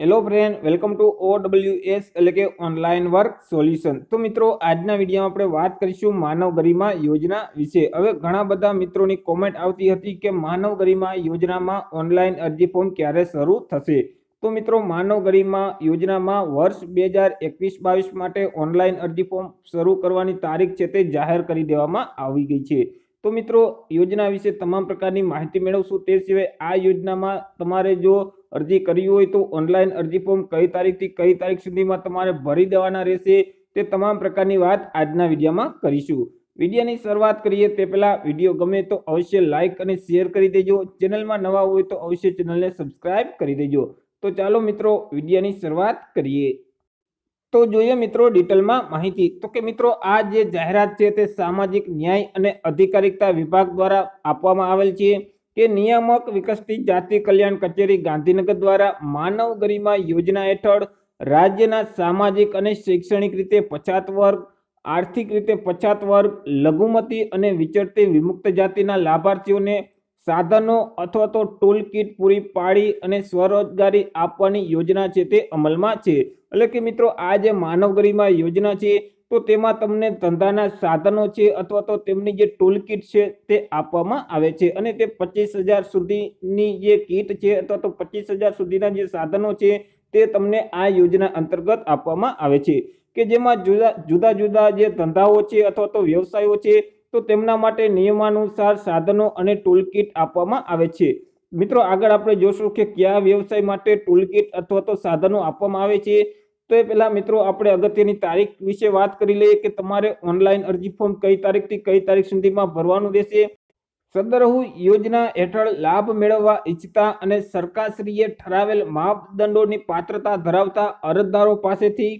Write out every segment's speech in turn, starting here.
Hello friend welcome to O W S એટલે કે online work solution તો મિત્રો, આજના વિડીયોમાં આપણે વાત કરીશું માનવ ગરિમા યોજના વિશે. હવે ઘણા બધા મિત્રોની કોમેન્ટ આવતી હતી કે માનવ ગરિમા યોજનામાં ઓનલાઈન અરજી ફોર્મ ક્યારે શરૂ થશે? તો મિત્રો, માનવ ગરિમા યોજનામાં વર્ષ બે હજાર એકવીસ બાવીસ માટે ઓનલાઈન અરજી ફોર્મ શરૂ કરવાની તારીખ છે તે જાહેર કરી દેવામાં આવી ગઈ છે. તો મિત્રો, યોજના વિશે તમામ પ્રકારની માહિતી મેળવશું. તે સિવાય આ યોજનામાં તમારે જો અરજી કરવી હોય તો ઓનલાઈન અરજી ફોર્મ કઈ તારીખથી કઈ તારીખ સુધીમાં તમારે ભરી દેવાના રહેશે તે તમામ પ્રકારની વાત આજના વિડીયોમાં કરીશું. વિડીયોની શરૂઆત કરીએ તે પહેલાં વીડિયો ગમે તો અવશ્ય લાઇક અને શેર કરી દેજો. ચેનલમાં નવા હોય તો અવશ્ય ચેનલને સબસ્ક્રાઇબ કરી દેજો. તો ચાલો મિત્રો વિડીયોની શરૂઆત કરીએ. તો જોઈએ મિત્રો ડિટેલમાં માહિતી. તો કે મિત્રો આ જે જાહેરાત છે તે સામાજિક ન્યાય અને અધિકારિકતા વિભાગ દ્વારા આપવામાં આવેલ છે. કે નિયામક વિકસિત જાતિ કલ્યાણ કચેરી ગાંધીનગર દ્વારા માનવ ગરિમા યોજના હેઠળ રાજ્યના સામાજિક અને શૈક્ષણિક રીતે પછાત વર્ગ, આર્થિક રીતે પછાત વર્ગ, લઘુમતી અને વિચરતી વિમુક્ત જાતિના લાભાર્થીઓને સાધનો અથવા તો ટૂલ કિટ પૂરી પાડી અને સ્વરોજગારી આપવાની યોજના છે તે અમલમાં છે. એટલે કે મિત્રો, આ જે માનવ ગરિમા યોજના છે તો તેમાં તમને ધંધાના સાધનો છે અથવા તો તેમની જે ટૂલ કિટ છે તે આપવામાં આવે છે. અને તે પચીસ હજાર સુધીની જે કિટ છે અથવા તો પચીસ હજાર સુધીના જે સાધનો છે તે તમને આ યોજના અંતર્ગત આપવામાં આવે છે. કે જેમાં જુદા જુદા જુદા જે ધંધાઓ છે અથવા તો વ્યવસાયો છે તો તેમના માટે નિયમાનુસાર સાધનો અને ટૂલ કિટ આપવામાં આવે છે. મિત્રો આગળ આપણે જોશું કે કયા વ્યવસાય માટે ટૂલ કીટ અથવા તો સાધનો આપવામાં આવે છે. તો એ પહેલાં મિત્રો આપણે અગત્યની તારીખ વિશે વાત કરી લઈએ કે તમારે ઓનલાઈન અરજી ફોર્મ કઈ તારીખથી કઈ તારીખ સુધીમાં ભરવાનું રહેશે. સદરહુ યોજના હેઠળ લાભ મેળવવા ઈચ્છતા અને સરકારશ્રીએ ઠરાવેલ માપદંડોની પાત્રતા ધરાવતા અરજદારો પાસેથી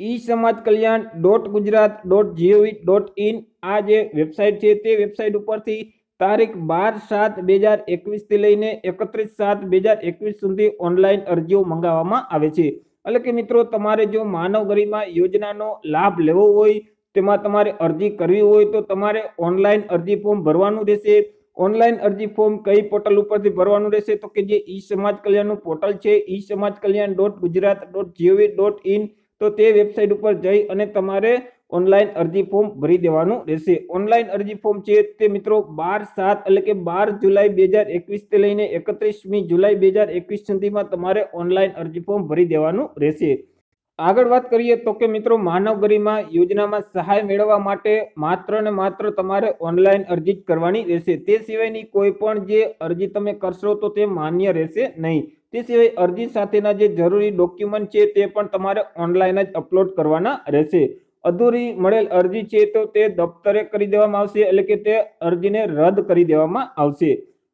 e Samaj Kalyan dot Gujarat dot G O V dot in આ જે વેબસાઇટ છે તે વેબસાઇટ ઉપરથી તારીખ બાર સાત બે હજાર એકવીસથી લઈને એકત્રીસ સાત બે હજાર એકવીસ સુધી ઓનલાઈન અરજીઓ મંગાવવામાં આવે છે. એટલે કે મિત્રો, તમારે જો માનવ ગરિમા યોજનાનો લાભ લેવો હોય, તેમાં તમારે અરજી કરવી હોય, તો તમારે ઓનલાઈન અરજી ફોર્મ ભરવાનું રહેશે. ઓનલાઈન અરજી ફોર્મ કઈ પોર્ટલ ઉપરથી ભરવાનું રહેશે? તો કે જે ઈ સમાજ કલ્યાણનું પોર્ટલ છે e Samaj Kalyan dot Gujarat dot G O V dot in, તો તે વેબસાઇટ ઉપર જઈ અને તમારે ઓનલાઈન અરજી ફોર્મ ભરી દેવાનું રહેશે. ઓનલાઈન અરજી ફોર્મ છે તે મિત્રો બાર સાત એટલે કે બાર જુલાઈ બે હજાર એકવીસથી લઈને એકત્રીસમી જુલાઈ બે હજાર એકવીસ સુધીમાં તમારે ઓનલાઈન અરજી ફોર્મ ભરી દેવાનું રહેશે. આગળ વાત કરીએ તો કે મિત્રો માનવ ગરિમા યોજનામાં સહાય મેળવવા માટે માત્ર ને માત્ર તમારે ઓનલાઈન અરજી જ કરવાની રહેશે. તે સિવાયની કોઈ પણ જે અરજી તમે કરશો તો તે માન્ય રહેશે નહીં. તે સિવાય અરજી સાથેના જે જરૂરી ડોક્યુમેન્ટ છે તે પણ તમારે ઓનલાઈન જ અપલોડ કરવાના રહેશે. અધૂરી મળેલ અરજી છે તો તે દફતરે કરી દેવામાં આવશે એટલે કે તે અરજીને રદ કરી દેવામાં આવશે.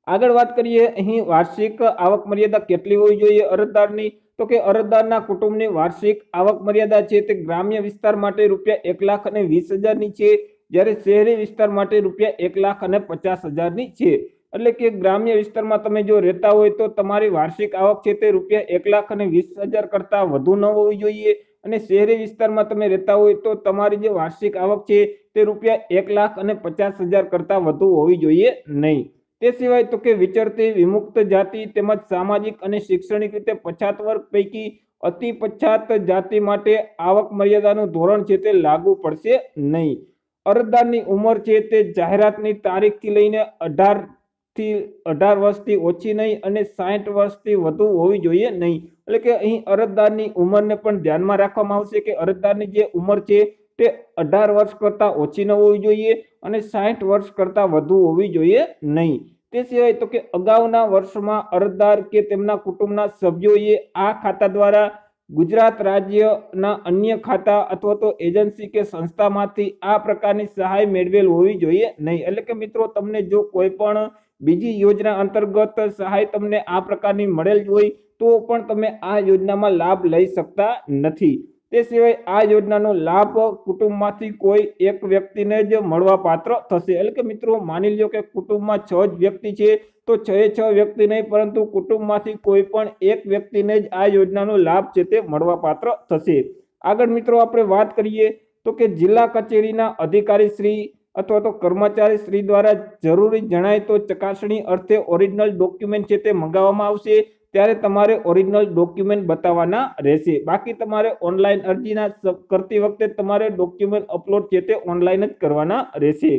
આગળ વાત કરીએ, અહીં વાર્ષિક આવક મર્યાદા કેટલી હોવી જોઈએ અરજદારની? તો કે અરજદારના કુટુંબની વાર્ષિક આવક મર્યાદા છે તે ગ્રામ્ય વિસ્તાર માટે રૂપિયા એક લાખ અને વીસ હજારની છે, જ્યારે શહેરી વિસ્તાર માટે રૂપિયા એક લાખ અને પચાસ હજારની છે. એટલે કે ગ્રામ્ય વિસ્તારમાં તમે જો રહેતા હોય તો તમારી વાર્ષિક આવક છે તે રૂપિયા એક લાખ અને વીસ હજાર કરતાં વધુ ન હોવી જોઈએ. અને શહેરી વિસ્તારમાં તમે રહેતા હોય તો તમારી જે વાર્ષિક આવક છે તે રૂપિયા એક લાખ અને પચાસ હજાર કરતાં વધુ હોવી જોઈએ નહીં. તે સિવાય તો કે વિચરતી, વિમુક્ત જાતિ તેમજ સામાજિક અને શૈક્ષણિક રીતે પછાત વર્ગ પૈકી અતિ પછાત જાતિ માટે આવક મર્યાદાનું ધોરણ છે તે લાગુ પડશે નહીં. અરજદારની ઉંમર છે તે જાહેરાતની તારીખથી લઈને અઢારથી, અઢાર વર્ષથી ઓછી નહીં અને સાઠ વર્ષથી વધુ હોવી જોઈએ નહીં. એટલે કે અહીં અરજદારની ઉંમરને પણ ધ્યાનમાં રાખવામાં આવશે કે અરજદારની જે ઉંમર છે તે અઢાર વર્ષ કરતાં ઓછી ન હોવી જોઈએ અને સાઠ વર્ષ કરતાં વધુ હોવી જોઈએ નહીં. તે સિવાય તો કે અગાઉના વર્ષમાં અરજદાર કે તેમના કુટુંબના સભ્યોએ આ ખાતા દ્વારા ગુજરાત રાજ્યના અન્ય ખાતા અથવા તો એજન્સી કે સંસ્થામાંથી આ પ્રકારની સહાય મેળવેલ હોવી જોઈએ નહીં. એટલે કે મિત્રો, તમને જો કોઈ પણ બીજી યોજના અંતર્ગત સહાય તમને આ પ્રકારની મળેલ હોય તો પણ તમે આ યોજનામાં લાભ લઈ શકતા નથી. તે સિવાય આ યોજનાનો લાભ કુટુંબમાંથી કોઈ એક વ્યક્તિને જ મળવા પાત્ર થશે. એટલે કે મિત્રો, માની લો કે કુટુંબમાં છ જ વ્યક્તિ છે, તો છ છ વ્યક્તિ નહીં, પરંતુ કુટુંબમાંથી કોઈ પણ એક વ્યક્તિને જ આ યોજનાનો લાભ છે તે મળવા પાત્ર થશે. આગળ મિત્રો, આપણે વાત કરીએ તો કે જિલ્લા કચેરીના અધિકારી શ્રી અથવા તો કર્મચારી શ્રી દ્વારા જરૂરી જણાય તો ચકાસણી અર્થે ઓરિજિનલ ડોક્યુમેન્ટ છે તે મંગાવવામાં આવશે. ત્યારે તમારે ઓરિજિનલ ડોક્યુમેન્ટ બતાવવાના રહેશે. બાકી તમારે ઓનલાઈન અરજીના કરતી વખતે તમારે ડોક્યુમેન્ટ અપલોડ છે તે ઓનલાઈન જ કરવાના રહેશે.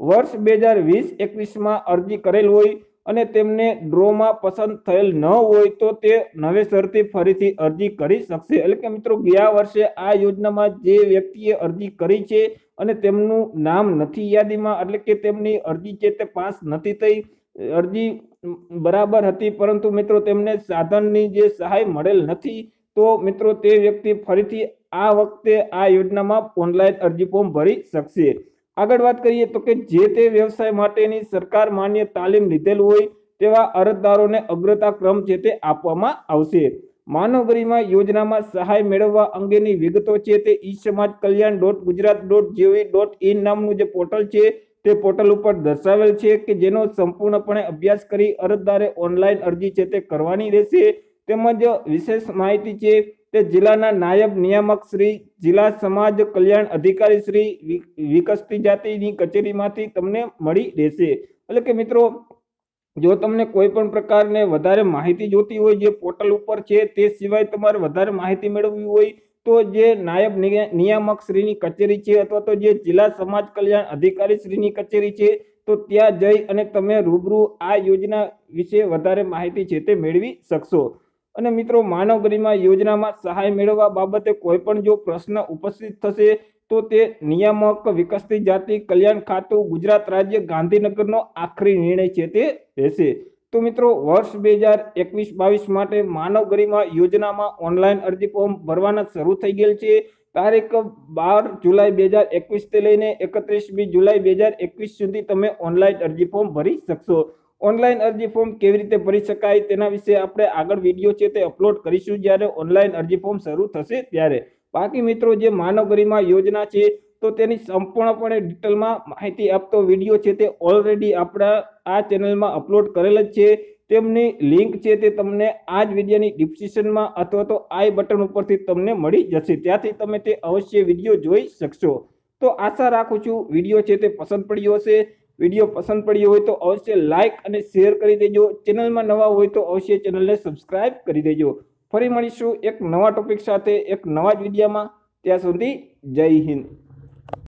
વર્ષ બે હજાર વીસ એકવીસમાં અરજી કરેલ હોય અને તેમને ડ્રોમાં પસંદ થયેલ ન હોય તો તે નવેસરથી ફરીથી અરજી કરી શકશે. એટલે કે મિત્રો, ગયા વર્ષે આ યોજનામાં જે વ્યક્તિએ અરજી કરી છે અને તેમનું નામ નથી યાદીમાં, એટલે કે તેમની અરજી છે તે પાસ નથી થઈ અરજી બરાબર હતી, પરંતુ મિત્રો તેમને સાધનની જે સહાય મળેલ નથી, તો મિત્રો તે વ્યક્તિ ફરીથી આ વખતે આ યોજનામાં ઓનલાઈન અરજી ફોર્મ ભરી શકશે. આગળ વાત કરીએ તો કે જે તે વ્યવસાય માટેની સરકાર માન્ય તાલીમ લીધેલ હોય, તેવા અરજદારોને અગ્રતા ક્રમ છે તે આપવામાં આવશે. માનવ ગરિમા યોજનામાં સહાય મેળવવા અંગેની વિગતો છે તે e Samaj Kalyan dot Gujarat dot G O V dot in નામનું જે પોર્ટલ છે તે પોર્ટલ ઉપર દર્શાવેલ છે કે જેનો સંપૂર્ણપણે અભ્યાસ કરી અરજદારે ઓનલાઈન અરજી છે તે કરવાની રહેશે. તેમજ વિશેષ માહિતી છે તે જિલ્લાના નાયબ નિયામક શ્રી, જિલ્લા સમાજ કલ્યાણ અધિકારી શ્રી વિકસતી જાતિની કચેરીમાંથી તમને મળી રહેશે. એટલે કે મિત્રો, જો તમને કોઈ પણ પ્રકારને વધારે માહિતી જોતી હોય જે પોર્ટલ ઉપર છે તે સિવાય તમારે વધારે માહિતી મેળવવી હોય તો જે નાયબ નિયામક શ્રીની કચેરી છે અથવા તો જે જિલ્લા સમાજ કલ્યાણ અધિકારી શ્રીની કચેરી છે, તો ત્યાં જઈ અને તમે રૂબરૂ આ યોજના વિશે વધારે માહિતી છે તે મેળવી શકશો. અને મિત્રો માનવ ગરિમા યોજનામાં સહાય મેળવવા બાબતે કોઈ પણ જો પ્રશ્ન ઉપસ્થિત થશે, તો તે નિયામક વિકસતી જાતિ કલ્યાણ ખાતું ગુજરાત રાજ્ય ગાંધીનગરનો આખરી નિર્ણય છે તે રહેશે. તો મિત્રો, વર્ષ બે હજાર એકવીસ બાવીસ માટે માનવ ગરિમા યોજનામાં ઓનલાઈન અરજી ફોર્મ ભરવાના શરૂ થઈ ગયેલ છે. તારીખ બાર જુલાઈ બે હજાર એકવીસથી લઈને એકત્રીસમી જુલાઈ બે હજાર એકવીસ સુધી તમે ઓનલાઈન અરજી ફોર્મ ભરી શકશો. ઓનલાઈન અરજી ફોર્મ કેવી રીતે ભરી શકાય તેના વિશે આપણે આગળ વીડિયો છે તે અપલોડ કરીશું જ્યારે ઓનલાઈન અરજી ફોર્મ શરૂ થશે ત્યારે. બાકી મિત્રો, જે માનવ ગરિમા યોજના છે તો તેની સંપૂર્ણપણે ડિટેલમાં માહિતી આપતો વીડિયો છે તે ઓલરેડી આપણા આ ચેનલમાં અપલોડ કરેલ જ છે. તેમની લિંક છે તે તમને આ જ વિડીયોની ડિસ્ક્રિપ્શનમાં અથવા તો આઈ બટન ઉપરથી તમને મળી જશે. ત્યાંથી તમે તે અવશ્ય વીડિયો જોઈ શકશો. તો આશા રાખું છું વીડિયો છે તે પસંદ પડ્યો હશે. વીડિયો પસંદ પડ્યો હોય તો અવશ્ય લાઇક અને શેર કરી દેજો. ચેનલમાં નવા હોય તો અવશ્ય ચેનલને સબસ્ક્રાઇબ કરી દેજો. ફરી મળીશું એક નવા ટોપિક સાથે એક નવા જ વિડીયોમાં. ત્યાં સુધી જય હિન્દ.